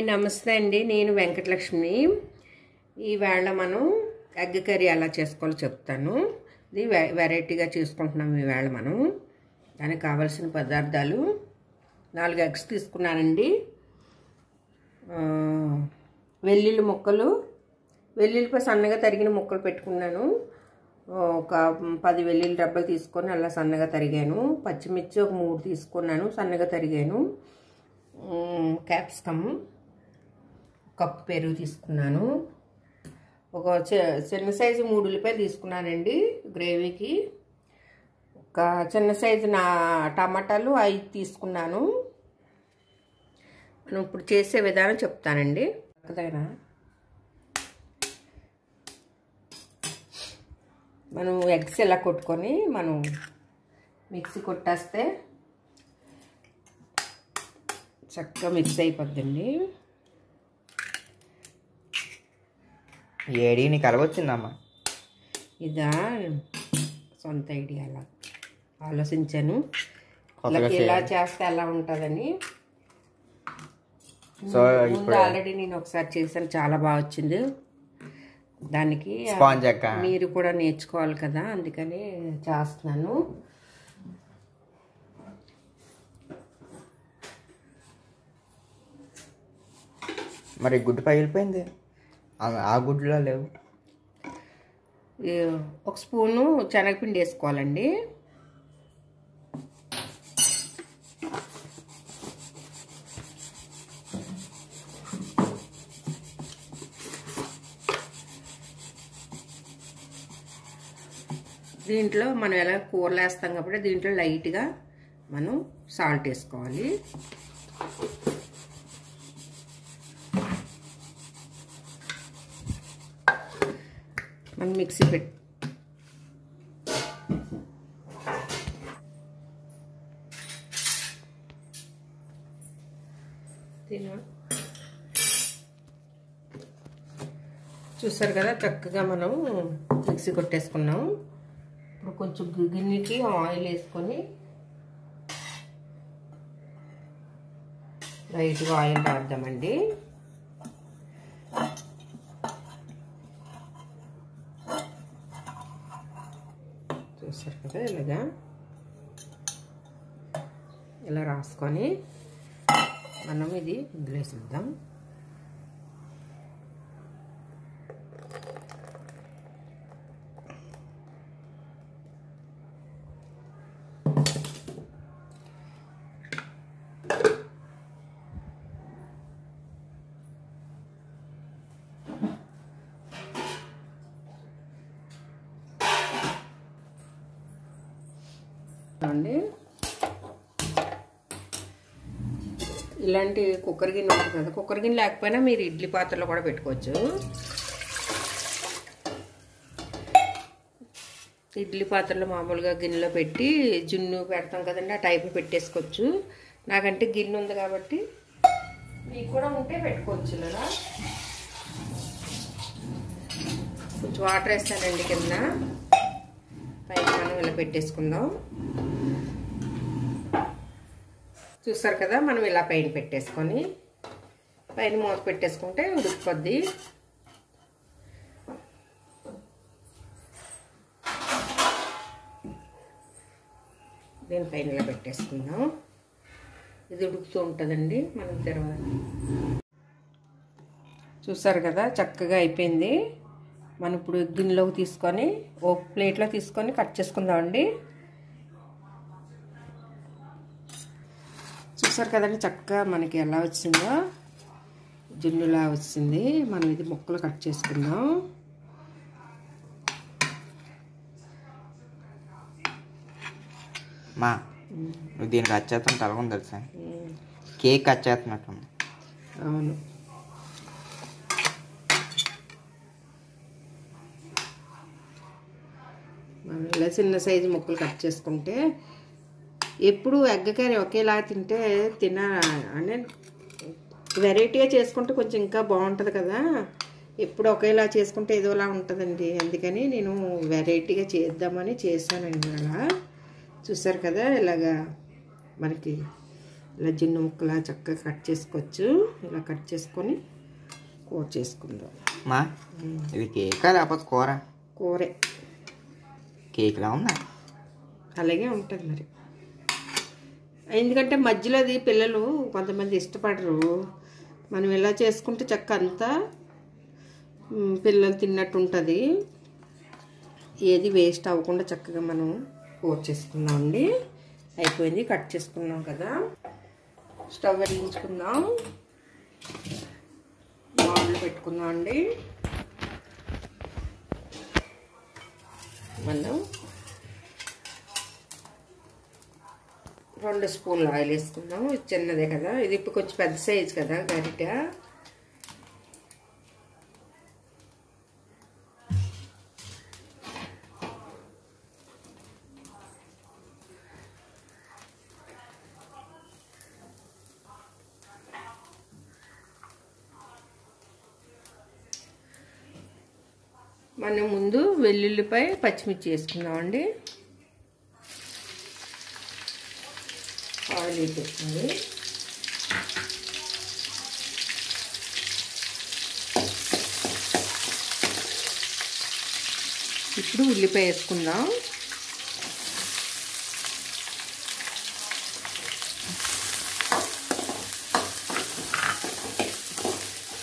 Hi నమస్తే అండి. నేను వెంకటలక్ష్మి. ఈవేళ మనం ఎగ్ కర్రీ ఎలా చేసుకోవాలో చెప్తాను. ఇది వె- వెరైటీగా చేసుకుంటున్నాం ఈవేళ మనం. దానికి కావాల్సిన పదార్థాలు. నాలుగు ఎగ్స్ తీసుకున్నానండి. వెల్లుల్లి ముక్కలు. వెల్లుల్లిపై సన్నగా తరిగిన ముక్కలు పెట్టుకున్నాను. ఒక పది వెల్లుల్లి డబ్బలు తీసుకొని అలా సన్నగా తరిగాను. పచ్చిమిర్చి ఒక మూడు తీసుకున్నాను సన్నగా తరిగాను. క్యాప్సికమ్. కప్పు పెరుగు తీసుకున్నాను. ఒక చి- చిన్న సైజు మూడు ఉల్లిపాయలు తీసుకున్నానండి గ్రేవీకి. ఒక చిన్న సైజు నా టమాటాలు ఐదు తీసుకున్నాను. మనం ఇప్పుడు చేసే విధానం చెప్తానండి. చక్కదైనా మనం ఎగ్స్ ఇలా కొట్టుకొని మనం మిక్సీ కొట్టేస్తే చక్కగా మిక్స్ అయిపోద్దండి. ఏడి నీకు అలవచ్చిందమ్మా? ఇదా సొంత ఐడియా అలా ఆలోచించాను ఇలా- చేస్తే ఎలా ఉంటుందని. సో ఇప్పుడు ఆల్రెడీ నేను ఒకసారి చేశాను చాలా బాగా వచ్చింది. దానికి మీరు కూడా నేర్చుకోవాలి కదా అందుకని చేస్తున్నాను. మరి గుడ్డు పగిలిపోయింది? ఆ- ఆ లేవు. ఒక స్పూను శనగపిండి వేసుకోవాలండి. దీంట్లో మనం ఎలా కూరలు వేస్తాం కాబట్టి దీంట్లో లైట్గా మనం సాల్ట్ వేసుకోవాలి. మనం మిక్సీ పెట్టి చూసారు కదా చక్కగా మనం మిక్సీ కొట్టేసుకున్నాం ఇప్పుడు కొంచెం గిన్నెకి ఆయిల్ వేసుకొని లైట్గా ఆయిల్ రాద్దామండి చూసారు కదా ఇలాగా ఇలా రాసుకొని మనం ఇది వదిలేసిద్దాం వేసిద్దాం అండి ఇలాంటి కుక్కర్ గిన్నె ఉంటుంది కదా కుక్కర్ గిన్నె లేకపోయినా మీరు ఇడ్లీ పాత్రలో కూడా పెట్టుకోవచ్చు. ఇడ్లీ పాత్రలో మామూలుగా గిన్నెలో పెట్టి జున్ను పెడతాం కదండి ఆ టైప్ పెట్టేసుకోవచ్చు. నాకంటే గిన్నె ఉంది కాబట్టి మీకు కూడా ఉంటే పెట్టుకోవచ్చు కదా. కొంచెం వాటర్ వేస్తానండి కింద. పైకి మనం ఇలా పెట్టేసుకుందాం. చూస్తారు కదా మనం ఇలా పైన పెట్టేసుకొని పైన మూత పెట్టేసుకుంటే ఉడికిపోద్ది. దీనిపైన ఇలా పెట్టేసుకుందాం. ఇది ఉడుకుతూ ఉంటుందండి మనం తెరవాలి. చూసారు కదా చక్కగా అయిపోయింది. మనం ఇప్పుడు గిన్నెలోకి తీసుకొని ఓ ప్లేట్లో తీసుకొని కట్ చేసుకుందామండి. చూసారు కదండి చక్కగా మనకి ఎలా వచ్చిందో? జున్నులా వచ్చింది. మనం ఇది ముక్కలు కట్ చేసుకుందాం. మా నువ్వు దీనికి వచ్చేస్తాను తలకొని తెలుసా? కేక్ వచ్చేస్తున్నట్టుంది అవును. మనం ఇలా చిన్న సైజు ముక్కలు కట్ చేసుకుంటే ఎప్పుడు ఎగ్ కర్రీ ఒకేలా తింటే తిన అంటే వెరైటీగా చేసుకుంటే కొంచెం ఇంకా బాగుంటుంది కదా. ఎప్పుడు ఒకేలా చేసుకుంటే ఏదోలా ఉంటుందండి. అందుకని నేను వెరైటీగా చేద్దామని చేశానండి అలా చూసారు కదా ఇలాగా మనకి ఇలా చిన్న ముక్కలా చక్కగా కట్ చేసుకోవచ్చు. ఇలా కట్ చేసుకొని కూర చేసుకుందాం. మా ఇది కేకా లేకపోతే కూర? కూరే. కేక్లా ఉందా? అలాగే ఉంటుంది మరి. ఎందుకంటే మధ్యలో అది పిల్లలు కొంతమంది ఇష్టపడరు. మనం ఇలా చేసుకుంటే చక్క అంతా పిల్లలు తిన్నట్టు ఉంటుంది. ఏది వేస్ట్ అవ్వకుండా చక్కగా మనం కూర అండి. అయిపోయింది కట్ చేసుకున్నాం కదా. స్టవ్ వెలిగించుకుందాం. మామూలు పెట్టుకుందాం అండి. మనం రెండు స్పూన్లు ఆయిల్ వేసుకుందాం ఇది చిన్నదే కదా. ఇది ఇప్పుడు కొంచెం పెద్ద సైజ్ కదా గరిట. మనం ముందు వెల్లుల్లిపై పచ్చిమిర్చి వేసుకుందామండి. ఆయిల్ ఇప్పుడు ఉల్లిపాయ వేసుకుందాం.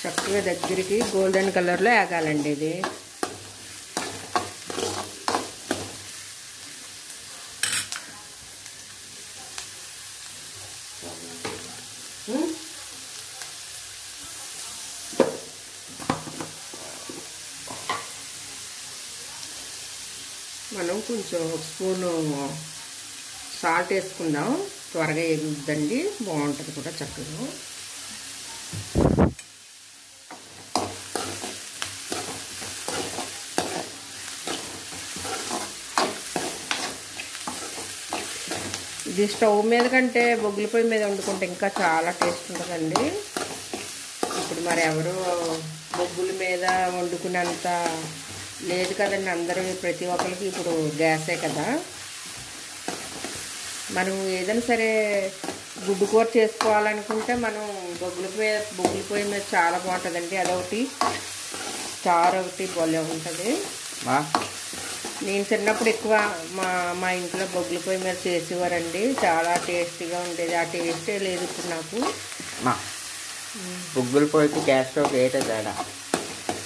చక్కగా దగ్గరికి గోల్డెన్ కలర్లో వేగాలండి ఇది మనం కొంచెం ఒక స్పూను సాల్ట్ వేసుకుందాం. త్వరగా ఎగుద్దండి. బాగుంటుంది కూడా చక్కగా. ఇది స్టవ్ మీద కంటే బొగ్గుల పొయ్యి మీద వండుకుంటే ఇంకా చాలా టేస్ట్ ఉంటుందండి. ఇప్పుడు మరి ఎవరు బొగ్గుల మీద వండుకునేంత లేదు కదండి అందరూ ప్రతి ఒక్కరికి ఇప్పుడు గ్యాసే కదా. మనం ఏదైనా సరే గుడ్డు కూర చేసుకోవాలనుకుంటే మనం బొగ్గుల మీద బొగ్గుల పొయ్యి మీద చాలా బాగుంటుందండి. అదొకటి. చారు ఒకటి భలే ఉంటుంది. నేను చిన్నప్పుడు ఎక్కువ మా మా ఇంట్లో బొగ్గుల పొయ్యి మీద చేసేవారండి. చాలా టేస్టీగా ఉండేది. ఆ టేస్టే లేదు ఇప్పుడు నాకు. బుగ్గులు పోయికి గ్యాస్ స్టవ్ ఏటే తేడా.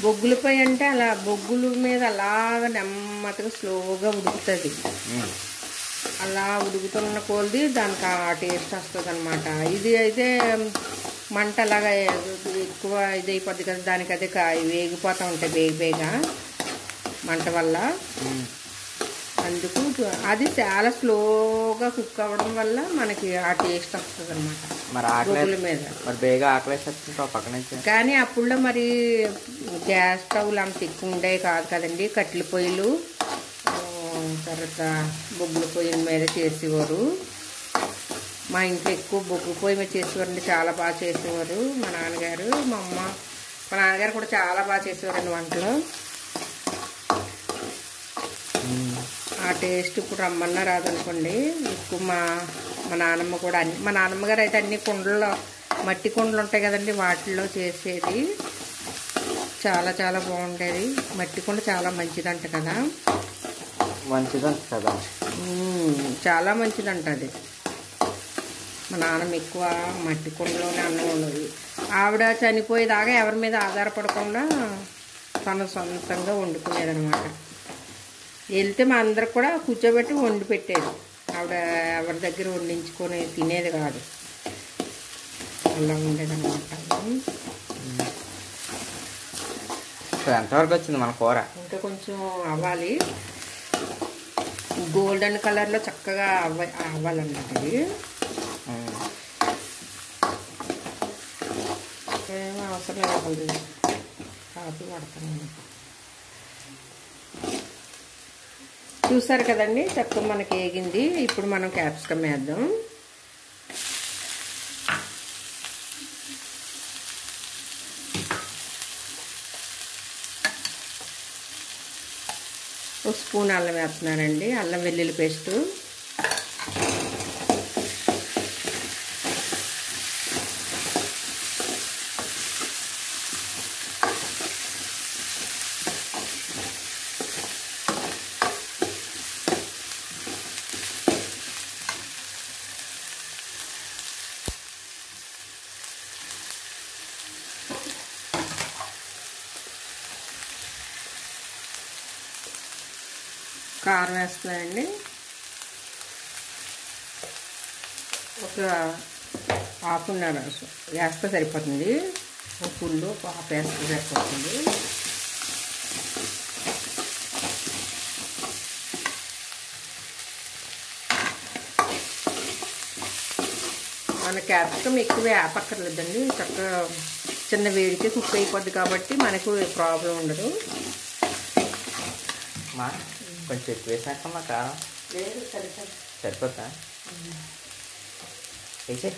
బొగ్గుల పొయ్యి అంటే అలా బొగ్గుల మీద అలాగ నెమ్మదిగా స్లోగా ఉడుకుతుంది. అలా ఉడుకుతున్న కొలది దానికి ఆ టేస్ట్ వస్తుంది అనమాట ఇది అయితే మంట అలాగా ఎక్కువ ఇది అయిపోద్ది కదా దానికి అదే కా- వేగిపోతూ ఉంటాయి వేగి వేగా మంట వల్ల. అందుకు అది చాలా స్లోగా కుక్ అవ్వడం వల్ల మనకి ఆ టేస్ట్ వస్తుంది అనమాట మరి ఆకలి మీద. మరి బేగా ఆకలేసేస్తుంటావు పక్క నుంచి. కానీ అప్పుడులో మరి గ్యాస్ స్టవ్లు అంత ఎక్కువ ఉండేవి కాదు కదండి. కట్టెల పొయ్యిలు తర్వాత బొగ్గుల పొయ్యి మీద చేసేవారు. మా ఇంట్లో ఎక్కువ బొగ్గు పొయ్యి మీద చేసేవారండి. చాలా బాగా చేసేవారు మా నాన్నగారు మా అమ్మ. మా నాన్నగారు కూడా చాలా బాగా చేసేవారండి వంటలు. ఆ టేస్ట్ ఇప్పుడు రమ్మన్నా రాదనుకోండి. ఎక్కువ మా మా నాన్నమ్మ కూడా అన్ని మా నాన్నమ్మ గారు అయితే అన్ని కుండల్లో మట్టి కుండలు ఉంటాయి కదండి వాటిల్లో చేసేది. చాలా చాలా బాగుండేది. మట్టి కుండ చాలా మంచిదంట కదా. మంచిదంట కదా. చాలా మంచిదంట అది. మా నాన్నమ్మ ఎక్కువ మట్టి కుండలోనే అన్నం ఉన్నది ఆవిడ చనిపోయేదాకా ఎవరి మీద ఆధారపడకుండా తన సొంతంగా వండుకునేదనమాట వెళ్తే మా అందరికి కూడా కూర్చోబెట్టి వండి పెట్టేది. ఆవిడ ఎవరి దగ్గర వండించుకొని తినేది కాదు. అలా ఉండేదన్నమాట. ఎంతవరకు వచ్చింది మన కూర? ఇంకా కొంచెం అవ్వాలి. గోల్డెన్ కలర్లో చక్కగా అవ్వ అవ్వాలన్నమాట ఇది. అవసరం లేదు కాఫీ పడతాను చూసారు కదండి తక్కువ మనకి ఏగింది. ఇప్పుడు మనం క్యాప్సికమ్ వేద్దాం. ఒక స్పూన్ అల్లం వేస్తున్నానండి అల్లం వెల్లుల్లి పేస్టు. కారం వేస్తున్నానండి. ఒక హాఫ్ వేస్తే సరిపోతుంది. ఒక ఫుల్ ఒక హాఫ్ వేస్తే సరిపోతుంది. మన క్యాప్సికమ్ ఎక్కువ వేపక్కర్లేదండి చక్కగా చిన్న వేడికి కుక్ అయిపోద్ది కాబట్టి మనకు ప్రాబ్లం ఉండదు. కొంచెం ఎక్కువ వేసాక మా కారం లేదు సరే సరే సరిపోతా వేసే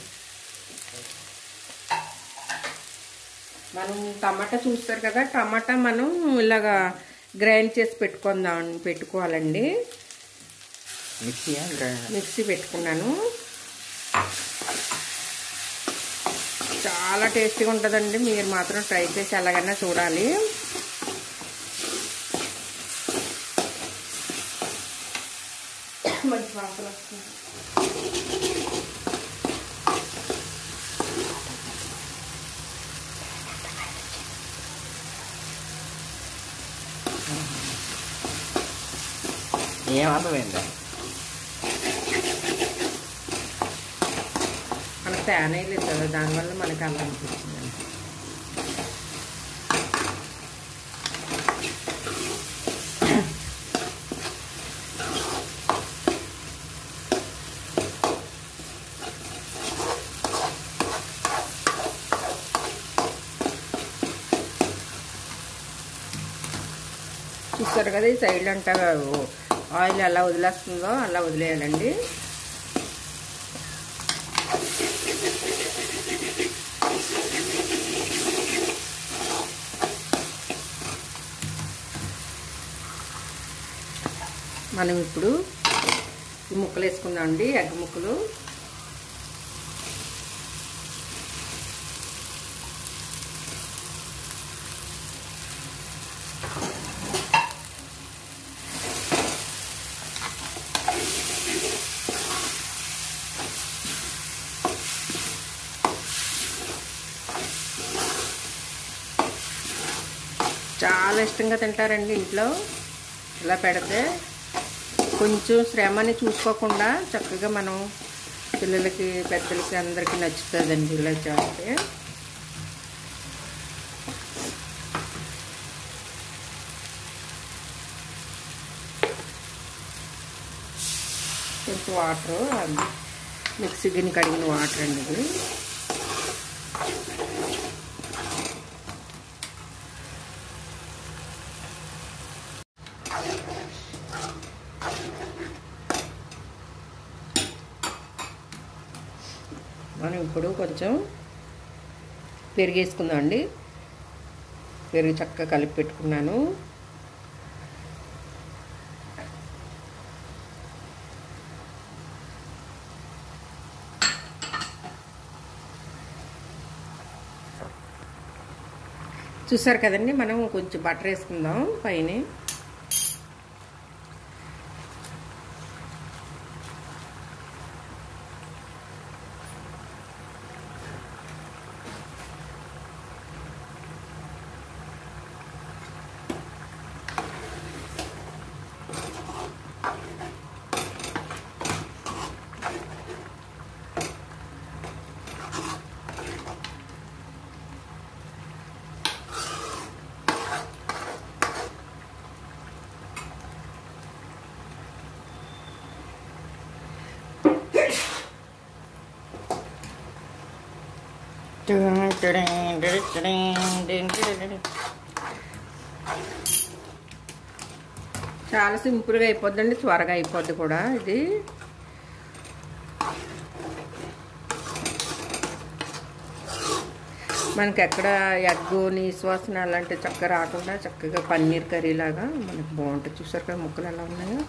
మనం టమాటా చూస్తారు కదా టమాటా మనం ఇలాగా గ్రైండ్ చేసి పెట్టుకుందాం పెట్టుకోవాలండి. మిక్సీ మిక్సీ పెట్టుకున్నాను. చాలా టేస్టీగా ఉంటుందండి. మీరు మాత్రం ట్రై చేసి ఎలాగైనా చూడాలి. మంచి వాసన వస్తుంది ఏమర్థమైందా మనకు ఫ్యాన్ వేయలేదు కదా దానివల్ల మనకు అలా అనిపిస్తుంది చూస్తారు కదా ఈ సైడ్ అంట ఆయిల్ ఎలా వదిలేస్తుందో అలా వదిలేయాలండి. మనం ఇప్పుడు ఈ ముక్కలు వేసుకుందాం అండి ఎగ్ ముక్కలు. చాలా ఇష్టంగా తింటారండి ఇంట్లో. ఇలా పెడితే కొంచెం శ్రమని చూసుకోకుండా చక్కగా మనం పిల్లలకి పెద్దలకి అందరికీ నచ్చుతుందండి ఇలా చేస్తే. కొంచెం వాటరు మిక్సీ గిన్నె కడిగిన వాటర్ అండి ఇది. మనం ఇప్పుడు కొంచెం పెరిగేసుకుందాం అండి. పెరుగు చక్కగా కలిపి పెట్టుకున్నాను. చూసారు కదండి మనం కొంచెం బటర్ వేసుకుందాం పైన. చాలా సింపుల్గా అయిపోద్దండి త్వరగా అయిపోద్ది కూడా ఇది. మనకి ఎక్కడ ఎగ్గు నీశ్వాసన అలాంటి చక్కగా రాకుండా చక్కగా పన్నీర్ కర్రీ లాగా మనకి బాగుంటుంది. చూసారు కదా ముక్కలు ఎలా ఉన్నాయో?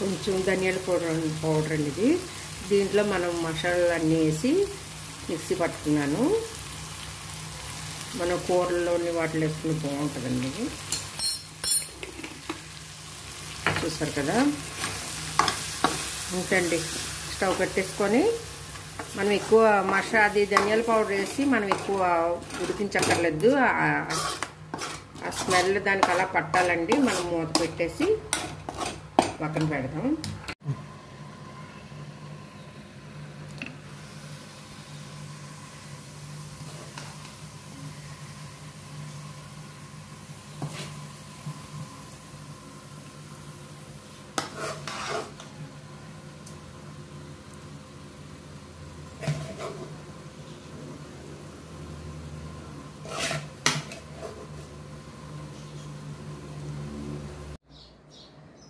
కొంచెం ధనియాల పౌడర్ పౌడర్ అండి ఇది. దీంట్లో మనం మసాలాలు అన్నీ వేసి మిక్సీ పట్టుకున్నాను. మన కూరల్లోని వాటిలో వేసుకుని బాగుంటుందండి ఇది. చూస్తారు కదా? ఉంటండి స్టవ్ కట్టేసుకొని మనం ఎక్కువ మసా అది ధనియాల పౌడర్ వేసి మనం ఎక్కువ ఉడికించక్కర్లేదు. ఆ స్మెల్ దానికి అలా పట్టాలండి. మనం మూత పెట్టేసి పక్కన పెడదాం.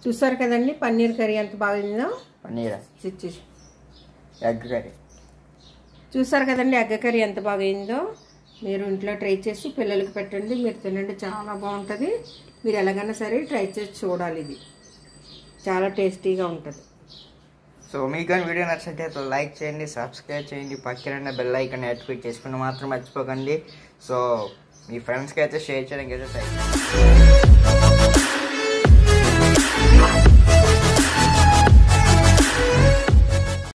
చూసారు కదండి పన్నీర్ కర్రీ ఎంత బాగుందో పన్నీర్? Egg curry. చూసారు కదండి ఎగ్గ కర్రీ ఎంత బాగైందో మీరు ఇంట్లో ట్రై చేసి పిల్లలకి పెట్టండి మీరు తినండి చాలా బాగుంటుంది. మీరు ఎలాగైనా సరే ట్రై చేసి చూడాలి ఇది. చాలా టేస్టీగా ఉంటుంది. సో మీకు కానీ వీడియో నచ్చినట్లయితే లైక్ చేయండి సబ్స్క్రైబ్ చేయండి పక్కన బెల్ ఐకాన్ యాక్టివేట్ చేసుకుని మాత్రం మర్చిపోకండి. సో మీ ఫ్రెండ్స్కి అయితే షేర్ చేయడానికి అయితే